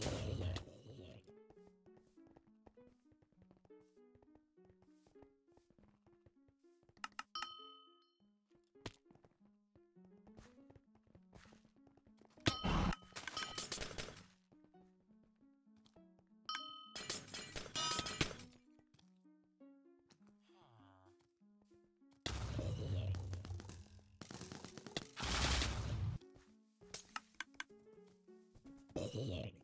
Yeah. Here.